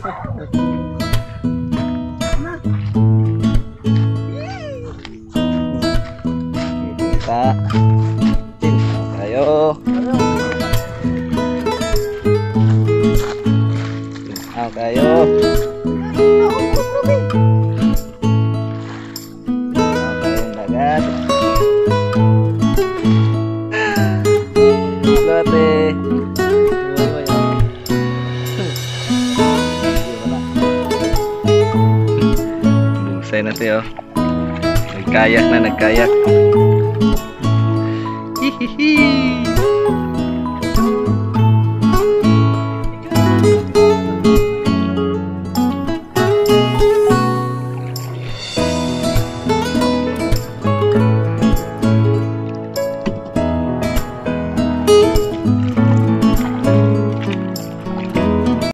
Kita Ayo. Ayo. Dagat Lote Lusay na tayo. Nagkayak na nagkayak. Hihihi